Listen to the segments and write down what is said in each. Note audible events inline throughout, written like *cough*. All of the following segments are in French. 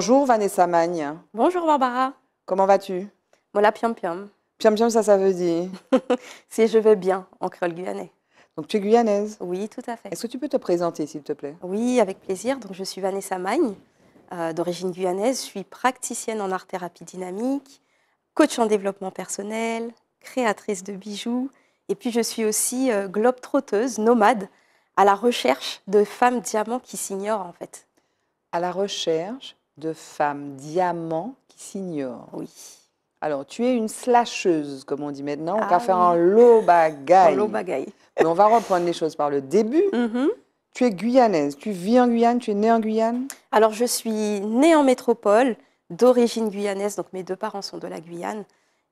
Bonjour Vanessa Magne. Bonjour Barbara. Comment vas-tu? Voilà, piam piam. Piam piam, ça, ça veut dire? *laughs* Si je vais bien en créole guyanais. Donc tu es guyanaise? Oui, tout à fait. Est-ce que tu peux te présenter, s'il te plaît? Oui, avec plaisir. Donc, je suis Vanessa Magne, euh, d'origine guyanaise. Je suis praticienne en art-thérapie dynamique, coach en développement personnel, créatrice de bijoux. Et puis, je suis aussi euh, globe-trotteuse, nomade, à la recherche de femmes diamants qui s'ignorent, en fait. À la recherche de femmes diamants qui s'ignorent. Oui. Alors, tu es une slasheuse, comme on dit maintenant. On Ah va faire un lot bagaille. Dans l'eau bagaille. Mais on va reprendre les choses par le début. Mhm. Tu es guyanaise. Tu vis en Guyane. Tu es née en Guyane? Alors, je suis née en métropole, d'origine guyanaise, donc mes deux parents sont de la Guyane.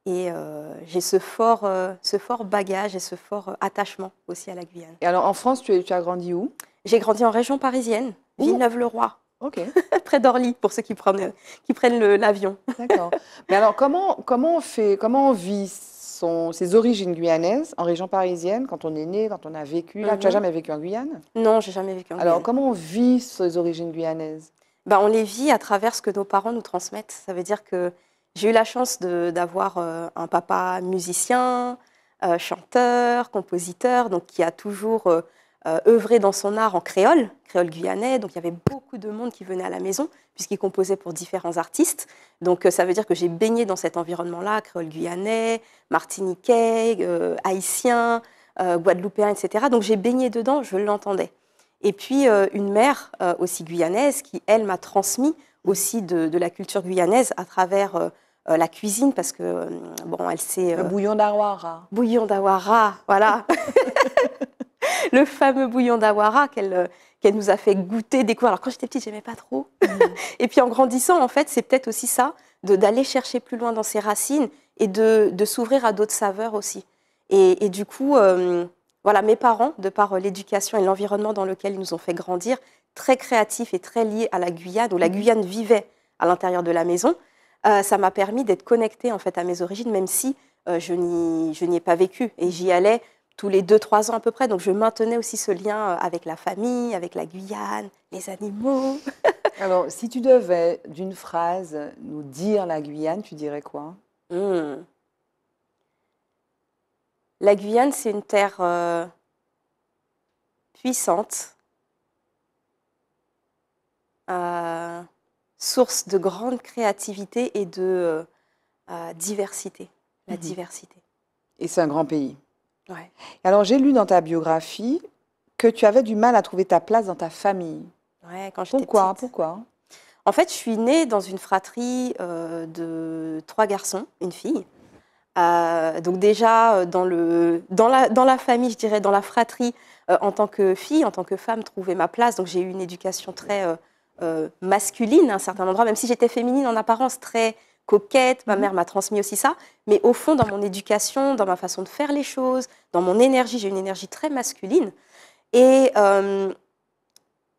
Et euh, j'ai ce fort, euh, ce fort bagage et ce fort euh, attachement aussi à la Guyane. Et alors, en France, tu, es- tu as grandi où? J'ai grandi en région parisienne, Villeneuve-le-Roi, Ok, *laughs* près d'Orly, pour ceux qui prennent, qui prennent l'avion. d'accord. Mais alors, comment, comment, on fait, comment on vit son, ses origines guyanaises en région parisienne quand on est né, quand on a vécu? Là, tu n'as Mhm. jamais vécu en Guyane? Non, j'ai jamais vécu en Alors, Guyane. comment on vit ses origines guyanaises? Ben, on les vit à travers ce que nos parents nous transmettent. Ça veut dire que j'ai eu la chance d'avoir euh, un papa musicien, euh, chanteur, compositeur, donc qui a toujours euh, euh, œuvré dans son art en créole, créole guyanais. Donc il y avait beaucoup de monde qui venait à la maison puisqu'il composait pour différents artistes. Donc euh, ça veut dire que j'ai baigné dans cet environnement-là, créole guyanais, martiniquais, euh, haïtien, euh, guadeloupéen, etc. Donc j'ai baigné dedans, je l'entendais. Et puis une mère aussi guyanaise qui, elle, m'a transmis aussi de, de la culture guyanaise à travers euh, la cuisine parce que, euh, bon, elle sait... Le bouillon d'Awara. bouillon d'Awara, voilà. *laughs* *laughs* le fameux bouillon d'Awara qu'elle euh, qu'elle nous a fait goûter, découvrir. Alors quand j'étais petite, j'aimais pas trop. *laughs* et puis en grandissant, en fait, c'est peut-être aussi ça, d'aller chercher plus loin dans ses racines et de, de s'ouvrir à d'autres saveurs aussi. Et, et du coup, euh, voilà, mes parents, de par euh, l'éducation et l'environnement dans lequel ils nous ont fait grandir, très créatifs et très liés à la Guyane, où la Guyane vivait à l'intérieur de la maison, euh, ça m'a permis d'être connectée en fait à mes origines, même si euh, je n'y ai pas vécu. Et j'y allais tous les 2-3 ans à peu près. Donc je maintenais aussi ce lien euh, avec la famille, avec la Guyane, les animaux. *laughs* Alors, si tu devais, d'une phrase, nous dire la Guyane, tu dirais quoi? Hmm. La Guyane, c'est une terre euh, puissante, euh, source de grande créativité et de euh, diversité. La Mhm. diversité. Et c'est un grand pays. Ouais. Alors, j'ai lu dans ta biographie que tu avais du mal à trouver ta place dans ta famille. Ouais, quand j'étais Pourquoi petite. Pourquoi? En fait, je suis née dans une fratrie euh, de trois garçons, une fille. Euh, donc déjà, euh, dans, le, dans, la, dans la famille, je dirais, dans la fratrie, euh, en tant que fille, en tant que femme, trouver ma place. Donc j'ai eu une éducation très masculine à un certain endroit, même si j'étais féminine en apparence, très coquette. Ma Mhm. mère m'a transmis aussi ça. Mais au fond, dans mon éducation, dans ma façon de faire les choses, dans mon énergie, j'ai une énergie très masculine. Et euh,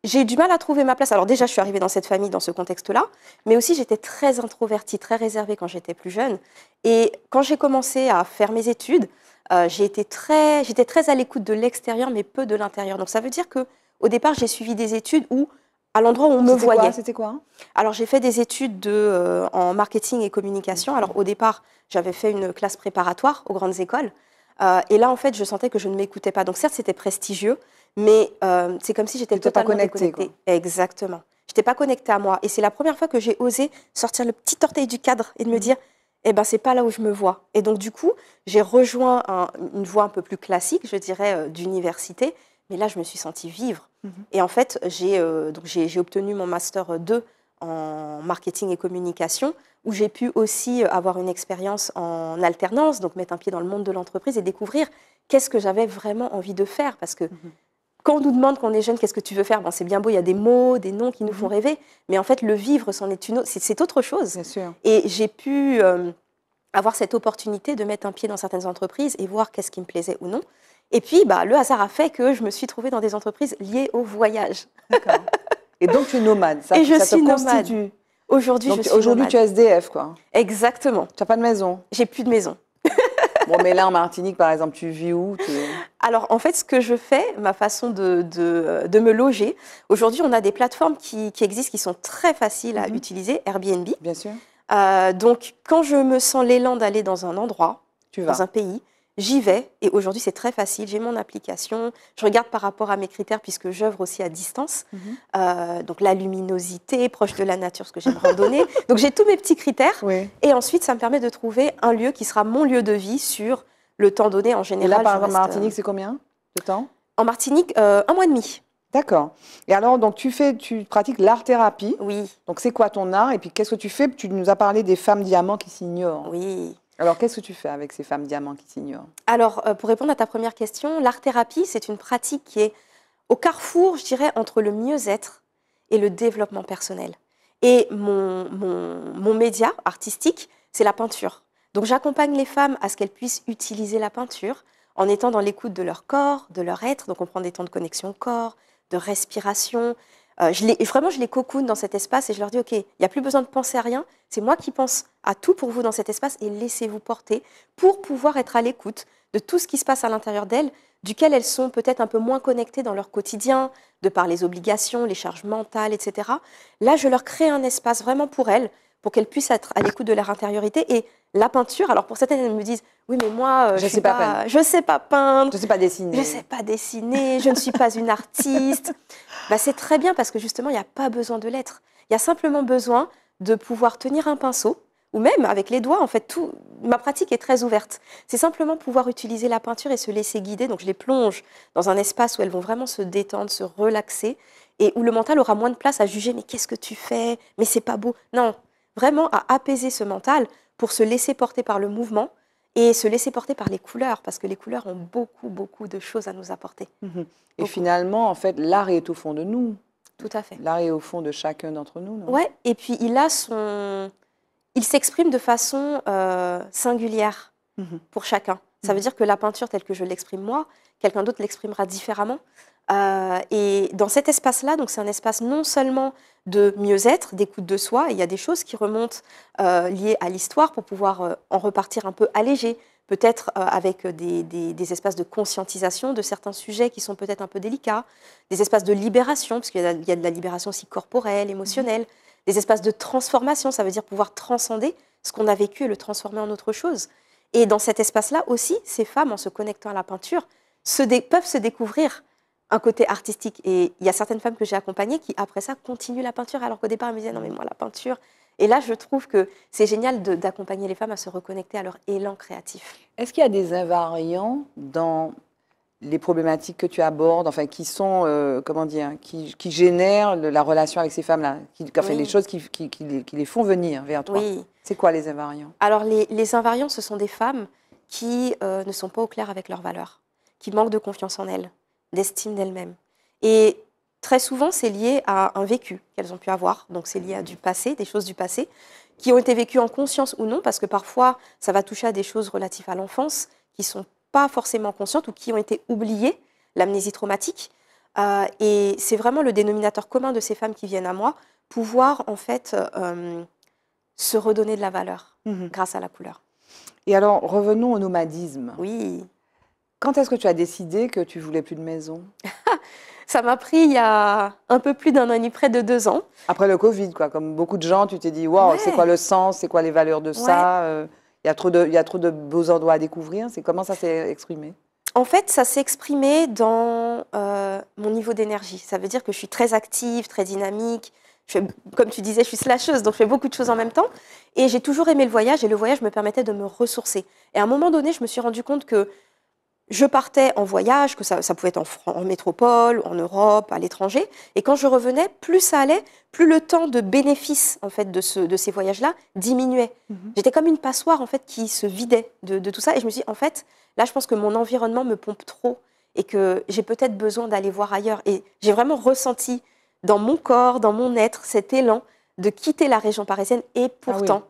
j'ai eu du mal à trouver ma place. Alors déjà, je suis arrivée dans cette famille, dans ce contexte-là, mais aussi j'étais très introvertie, très réservée quand j'étais plus jeune. Et quand j'ai commencé à faire mes études, euh, j'ai été très, j'étais très à l'écoute de l'extérieur, mais peu de l'intérieur. Donc ça veut dire que au départ, j'ai suivi des études où, à l'endroit où on me voyait. C'était quoi Alors j'ai fait des études de, euh, en marketing et communication. Alors au départ, j'avais fait une classe préparatoire aux grandes écoles. Euh, et là, en fait, je sentais que je ne m'écoutais pas. Donc certes, c'était prestigieux, mais euh, c'est comme si j'étais pas totalement connectée, déconnectée. Exactement. J'étais pas connectée à moi. Et c'est la première fois que j'ai osé sortir le petit orteil du cadre et de me dire, eh ben c'est pas là où je me vois. Et donc du coup, j'ai rejoint un- une voie un peu plus classique, je dirais, d'université. Mais là, je me suis sentie vivre. Et en fait, j'ai euh, obtenu mon master 2 en marketing et communication, où j'ai pu aussi avoir une expérience en alternance, donc mettre un pied dans le monde de l'entreprise et découvrir qu'est-ce que j'avais vraiment envie de faire. Parce que Mhm. quand on nous demande quand on est jeune qu'est-ce que tu veux faire, bon, c'est bien beau, il y a des mots, des noms qui nous font Mhm. rêver, mais en fait, le vivre, c'est- c'est autre chose. Bien sûr. Et j'ai pu euh, avoir cette opportunité de mettre un pied dans certaines entreprises et voir qu'est-ce qui me plaisait ou non. Et puis, bah, le hasard a fait que je me suis trouvée dans des entreprises liées au voyage. D'accord. Et donc, tu es nomade. Ça, Et je ça suis te nomade. constitue. Aujourd'hui, je suis aujourd'hui, nomade. tu es SDF, quoi. Exactement. Tu n'as pas de maison. J'ai plus de maison. *laughs* Bon, mais là, en Martinique, par exemple, tu vis où tu... Alors, en fait, ce que je fais, ma façon de, de, de me loger, aujourd'hui, on a des plateformes qui, qui, existent, qui sont très faciles à Mhm. utiliser, Airbnb. Bien sûr. Euh, donc, quand je me sens l'élan d'aller dans un endroit, Tu vas. dans un pays, j'y vais. Et aujourd'hui, c'est très facile. J'ai mon application. Je regarde par rapport à mes critères, puisque j'œuvre aussi à distance. Mhm. Euh, donc, la luminosité, proche de la nature, ce que j'aime randonner. *laughs* Donc, j'ai tous mes petits critères. Oui. Et ensuite, ça me permet de trouver un lieu qui sera mon lieu de vie sur le temps donné en Et général. là, par exemple, en reste, Martinique, c'est combien de temps? Euh, En Martinique, euh, un mois et demi. D'accord. Et alors, donc, tu fais, tu pratiques l'art-thérapie. Oui, Donc, c'est quoi ton art? Et puis, qu'est-ce que tu fais? Tu nous as parlé des femmes diamants qui s'ignorent. oui. Alors, qu'est-ce que tu fais avec ces femmes diamants qui s'ignorent Alors, euh, pour répondre à ta première question, l'art-thérapie, c'est une pratique qui est au carrefour, je dirais, entre le mieux-être et le développement personnel. Et mon, mon, mon média artistique, c'est la peinture. Donc, j'accompagne les femmes à ce qu'elles puissent utiliser la peinture en étant dans l'écoute de leur corps, de leur être. Donc, on prend des temps de connexion corps, de respiration. Euh, je vraiment, je les cocoune dans cet espace et je leur dis, OK, il n'y a plus besoin de penser à rien. C'est moi qui pense à tout pour vous dans cet espace et laissez-vous porter pour pouvoir être à l'écoute de tout ce qui se passe à l'intérieur d'elles, duquel elles sont peut-être un peu moins connectées dans leur quotidien, de par les obligations, les charges mentales, etc. Là, je leur crée un espace vraiment pour elles, pour qu'elles puissent être à l'écoute de leur intériorité. Et la peinture, alors pour certaines, elles me disent, oui, mais moi, euh, Je je sais pas peindre. je sais pas peindre, Je ne sais pas dessiner. je ne sais pas dessiner, je ne suis pas une artiste. Bah, c'est très bien parce que justement, il n'y a pas besoin de l'être. Il y a simplement besoin de pouvoir tenir un pinceau, ou même avec les doigts, en fait, tout, ma pratique est très ouverte. C'est simplement pouvoir utiliser la peinture et se laisser guider. Donc, je les plonge dans un espace où elles vont vraiment se détendre, se relaxer, et où le mental aura moins de place à juger, mais qu'est-ce que tu fais? Mais c'est pas beau. Non, vraiment à apaiser ce mental pour se laisser porter par le mouvement et se laisser porter par les couleurs, parce que les couleurs ont beaucoup, beaucoup de choses à nous apporter. Mhm. Et finalement, en fait, l'art est au fond de nous. Tout à fait. L'art est au fond de chacun d'entre nous, non? Ouais, et puis il a son. Il s'exprime de façon euh, singulière Mhm. pour chacun. Ça veut dire que la peinture telle que je l'exprime moi, quelqu'un d'autre l'exprimera différemment. Euh, et dans cet espace-là, donc c'est un espace non seulement de mieux-être, d'écoute de soi, il y a des choses qui remontent euh, liées à l'histoire pour pouvoir euh, en repartir un peu allégé, peut-être avec des, des- des espaces de conscientisation de certains sujets qui sont peut-être un peu délicats, des espaces de libération, parce qu'il y, a- il y a de la libération aussi corporelle, émotionnelle, des espaces de transformation, ça veut dire pouvoir transcender ce qu'on a vécu et le transformer en autre chose. Et dans cet espace-là aussi, ces femmes, en se connectant à la peinture, peuvent se découvrir un côté artistique. Et il y a certaines femmes que j'ai accompagnées qui, après ça, continuent la peinture, alors qu'au départ, elles me disaient, non, mais moi, la peinture. Et là, je trouve que c'est génial d'accompagner les femmes à se reconnecter à leur élan créatif. Est-ce qu'il y a des invariants dans les problématiques que tu abordes, enfin, qui sont, euh, comment dire, qui, qui génèrent le- la relation avec ces femmes-là, enfin, Oui. les choses qui, qui- qui les, qui les font venir vers toi Oui. C'est quoi les invariants? Alors, les, les invariants, ce sont des femmes qui euh, ne sont pas au clair avec leurs valeurs, qui manquent de confiance en elles, d'estime d'elles-mêmes. Et très souvent, c'est lié à un vécu qu'elles ont pu avoir. Donc, c'est lié à du passé, des choses du passé, qui ont été vécues en conscience ou non, parce que parfois, ça va toucher à des choses relatives à l'enfance qui sont pas forcément conscientes ou qui ont été oubliées, l'amnésie traumatique. Euh, et c'est vraiment le dénominateur commun de ces femmes qui viennent à moi, pouvoir en fait euh, se redonner de la valeur grâce à la couleur. Et alors, revenons au nomadisme. Oui, Quand est-ce que tu as décidé que tu voulais plus de maison? *laughs* Ça m'a pris il y a un peu plus d'un an et demi, près de deux ans. Après le Covid, quoi. Comme beaucoup de gens, tu t'es dit, waouh, Ouais. c'est quoi le sens C'est quoi les valeurs de ça Euh, Il y a trop de, beaux endroits à découvrir. C'est comment ça s'est exprimé? En fait, ça s'est exprimé dans euh, mon niveau d'énergie. Ça veut dire que je suis très active, très dynamique. Comme tu disais, je suis slasheuse, donc je fais beaucoup de choses en même temps. Et j'ai toujours aimé le voyage, et le voyage me permettait de me ressourcer. Et à un moment donné, je me suis rendu compte que je partais en voyage, que ça, ça pouvait être en, métropole, en Europe, à l'étranger. Et quand je revenais, plus ça allait, plus le temps de bénéfice en fait de, ce, de ces voyages-là diminuait. J'étais comme une passoire en fait qui se vidait de, de tout ça. Et je me suis dit, en fait, là, je pense que mon environnement me pompe trop et que j'ai peut-être besoin d'aller voir ailleurs. Et j'ai vraiment ressenti dans mon corps, dans mon être, cet élan de quitter la région parisienne. Et pourtant,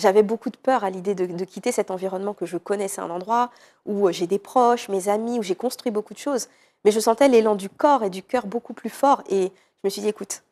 j'avais beaucoup de peur à l'idée de, de quitter cet environnement que je connaissais, un endroit où euh, j'ai des proches, mes amis, où j'ai construit beaucoup de choses. Mais je sentais l'élan du corps et du cœur beaucoup plus fort. Et je me suis dit, écoute,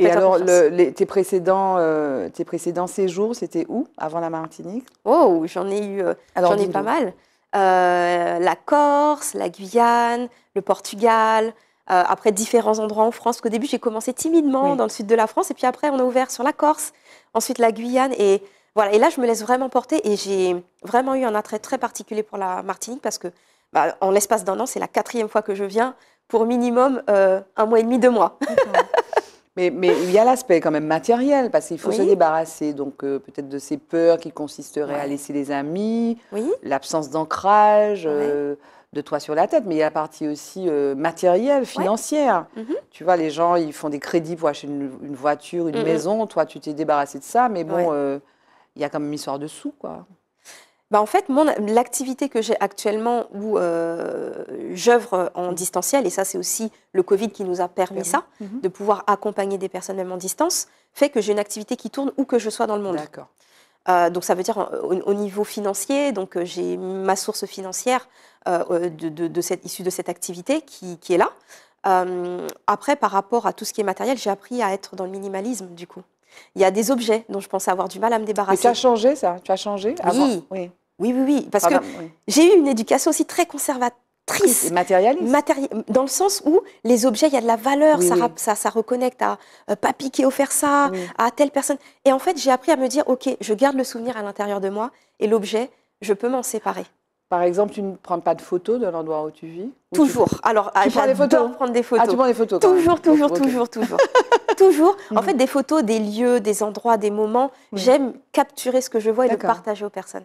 Et alors, le- les- tes, précédents, euh, tes précédents séjours, c'était où avant la Martinique? Oh, j'en ai eu, euh, Alors, j'en ai pas mal. Euh, la Corse, la Guyane, le Portugal. Euh, après différents endroits en France. Qu'au début, j'ai commencé timidement Oui. dans le sud de la France, et puis après, on a ouvert sur la Corse, ensuite la Guyane, et voilà. Et là, je me laisse vraiment porter, et j'ai vraiment eu un attrait très particulier pour la Martinique parce que, bah, en l'espace d'un an, c'est la quatrième fois que je viens pour minimum euh, un mois et demi, deux mois. *laughs* Mais, mais il y a l'aspect quand même matériel, parce qu'il faut se débarrasser donc euh, peut-être de ces peurs qui consisteraient à laisser les amis, Oui, l'absence d'ancrage, Ouais. euh, de toit sur la tête, mais il y a la partie aussi euh, matérielle, financière. Mhm. Tu vois, les gens, ils font des crédits pour acheter une, une voiture, une Mhm. maison. Toi, tu t'es débarrassé de ça, mais bon, Ouais. euh, il y a quand même une histoire de sous, quoi. Bah, en fait, l'activité que j'ai actuellement où euh, j'œuvre en distanciel, et ça c'est aussi le Covid qui nous a permis ça, Mhm. de pouvoir accompagner des personnes même en distance, fait que j'ai une activité qui tourne où que je sois dans le monde. D'accord. Euh, donc ça veut dire euh, au, au niveau financier, donc euh, j'ai ma source financière euh, de, de- de cette, issue de cette activité qui, qui est là. Euh, après, par rapport à tout ce qui est matériel, j'ai appris à être dans le minimalisme du coup. Il y a des objets dont je pensais avoir du mal à me Mais débarrasser. tu as changé ça? Tu as changé? Avant Oui. Oui, oui, oui, parce que oui. j'ai eu une éducation aussi très conservatrice. Et matérialiste Matéri- dans le sens où les objets, il y a de la valeur, Oui, ça, oui. ça, ça reconnecte à euh, papy qui a offert ça, Oui. à telle personne. Et en fait, j'ai appris à me dire, ok, je garde le souvenir à l'intérieur de moi et l'objet, je peux m'en séparer. Par exemple, tu ne prends pas de photos de l'endroit où tu vis? Ou tu- Toujours. Alors, ah, Tu prends des photos? prendre des Ah, photos. tu prends des photos. Toujours, toujours, toujours, toujours. *laughs* toujours. En Mhm. fait, des photos, des lieux, des endroits, des moments. J'aime capturer ce que je vois et le partager aux personnes.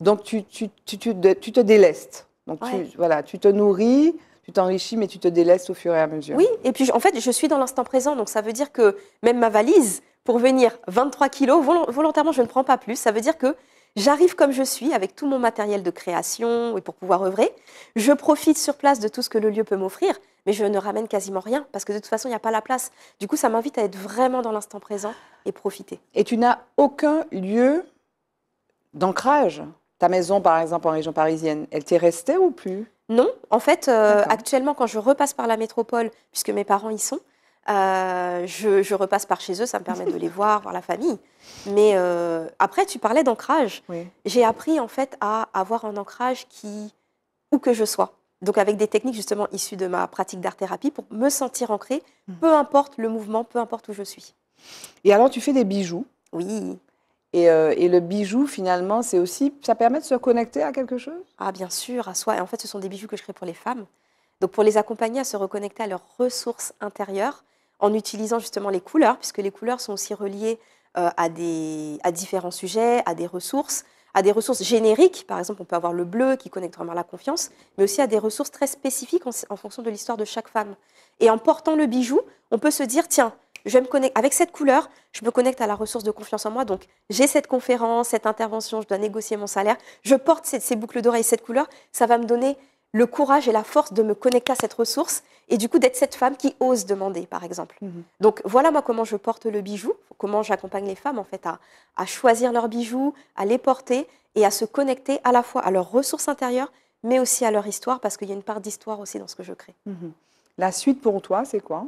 Donc, tu, tu, tu, tu, te- tu te délestes. Donc, Ouais. tu, voilà, tu te nourris, tu t'enrichis, mais tu te délestes au fur et à mesure. Oui, et puis en fait, je suis dans l'instant présent, donc ça veut dire que même ma valise, pour venir 23 kilos, volo- volontairement, je ne prends pas plus. Ça veut dire que j'arrive comme je suis, avec tout mon matériel de création et pour pouvoir œuvrer. Je profite sur place de tout ce que le lieu peut m'offrir, mais je ne ramène quasiment rien, parce que de toute façon, il n'y a pas la place. Du coup, ça m'invite à être vraiment dans l'instant présent et profiter. Et tu n'as aucun lieu d'ancrage. Ta maison, par exemple, en région parisienne, elle t'est restée ou plus? Non, en fait, euh, actuellement, quand je repasse par la métropole, puisque mes parents y sont, euh, je, je repasse par chez eux, ça me permet de les *laughs* voir, voir la famille. Mais euh, après, tu parlais d'ancrage. Oui. J'ai appris en fait à avoir un ancrage qui, où que je sois. Donc avec des techniques justement issues de ma pratique d'art-thérapie pour me sentir ancrée, Mhm. peu importe le mouvement, peu importe où je suis. Et alors, tu fais des bijoux? Oui, Et, euh, et le bijou, finalement, c'est aussi, ça permet de se connecter à quelque chose? Ah bien sûr, à soi. Et en fait, ce sont des bijoux que je crée pour les femmes. Donc pour les accompagner à se reconnecter à leurs ressources intérieures en utilisant justement les couleurs, puisque les couleurs sont aussi reliées euh, à, des, à différents sujets, à des ressources, à des ressources génériques. Par exemple, on peut avoir le bleu qui connecte vraiment la confiance, mais aussi à des ressources très spécifiques en fonction de l'histoire de chaque femme. Et en portant le bijou, on peut se dire, tiens, je me connecter avec cette couleur, je me connecte à la ressource de confiance en moi. Donc, j'ai cette conférence, cette intervention, je dois négocier mon salaire. Je porte ces, ces boucles d'oreilles, cette couleur, ça va me donner le courage et la force de me connecter à cette ressource et du coup d'être cette femme qui ose demander, par exemple. Mhm. Donc voilà moi comment je porte le bijou, comment j'accompagne les femmes en fait à, à choisir leurs bijoux, à les porter et à se connecter à la fois à leurs ressources intérieures, mais aussi à leur histoire parce qu'il y a une part d'histoire aussi dans ce que je crée. Mhm. La suite pour toi, c'est quoi?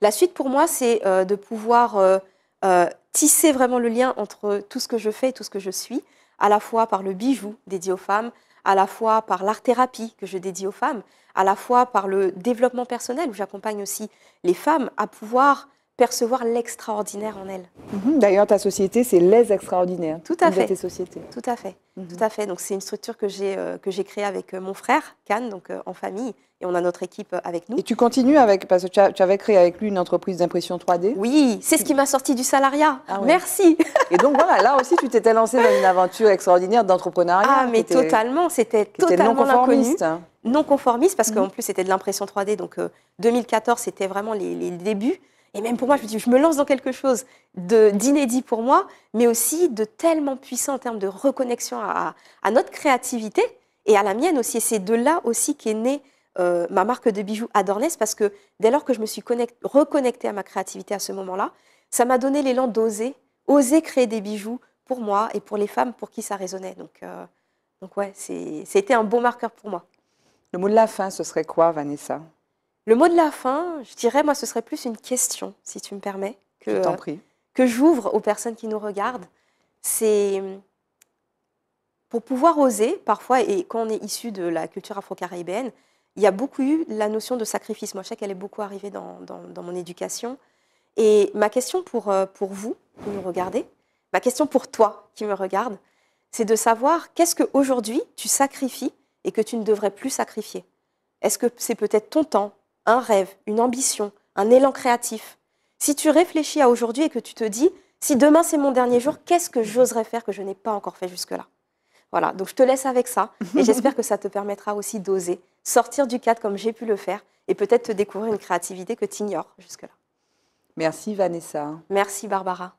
La suite pour moi, c'est euh, de pouvoir euh, euh, tisser vraiment le lien entre tout ce que je fais et tout ce que je suis, à la fois par le bijou dédié aux femmes, à la fois par l'art-thérapie que je dédie aux femmes, à la fois par le développement personnel où j'accompagne aussi les femmes à pouvoir percevoir l'extraordinaire en elles. Mhm. D'ailleurs, ta société, c'est Les Extraordinaires. Tout à fait. tes sociétés. Tout à fait. Mhm. Tout à fait. Donc c'est une structure que j'ai euh, que j'ai créée avec euh, mon frère Cannes, donc euh, en famille, et on a notre équipe avec nous. Et tu continues avec, parce que tu, as- tu avais créé avec lui une entreprise d'impression 3D. Oui, c'est ce qui m'a sorti du salariat. Ah. Merci. *laughs* Et donc voilà, là aussi, tu t'étais lancé dans une aventure extraordinaire d'entrepreneuriat. Ah, mais était- totalement, c'était non totalement l'inconnu. conformiste. Non conformiste, parce Mhm. qu'en plus, c'était de l'impression 3D. Donc, euh, 2014, c'était vraiment les, les débuts. Et même pour moi, je me lance dans quelque chose d'inédit pour moi, mais aussi de tellement puissant en termes de reconnexion à, notre créativité et à la mienne aussi. Et c'est de là aussi qu'est née euh, ma marque de bijoux Adorness, parce que dès lors que je me suis connect- reconnectée à ma créativité à ce moment-là, ça m'a donné l'élan d'oser, oser créer des bijoux pour moi et pour les femmes pour qui ça résonnait. Donc, euh, donc ouais, c'était un bon marqueur pour moi. Le mot de la fin, ce serait quoi, Vanessa? Le mot de la fin, je dirais, moi, ce serait plus une question, si tu me permets, que, je t'en prie. que j'ouvre aux personnes qui nous regardent. C'est pour pouvoir oser, parfois, et quand on est issu de la culture afro-caribéenne, il y a beaucoup eu la notion de sacrifice. Moi, je sais qu'elle est beaucoup arrivée dans, dans, mon éducation. Et ma question pour, euh, pour vous, qui nous regardez, ma question pour toi, qui me regarde, c'est de savoir qu'est-ce qu'aujourd'hui tu sacrifies et que tu ne devrais plus sacrifier. Est-ce que c'est peut-être ton temps, un rêve, une ambition, un élan créatif Si tu réfléchis à aujourd'hui et que tu te dis, si demain c'est mon dernier jour, qu'est-ce que j'oserais faire que je n'ai pas encore fait jusque-là? Voilà, donc je te laisse avec ça et *laughs* j'espère que ça te permettra aussi d'oser, sortir du cadre comme j'ai pu le faire et peut-être te découvrir une créativité que tu ignores jusque-là. Merci Vanessa. Merci Barbara.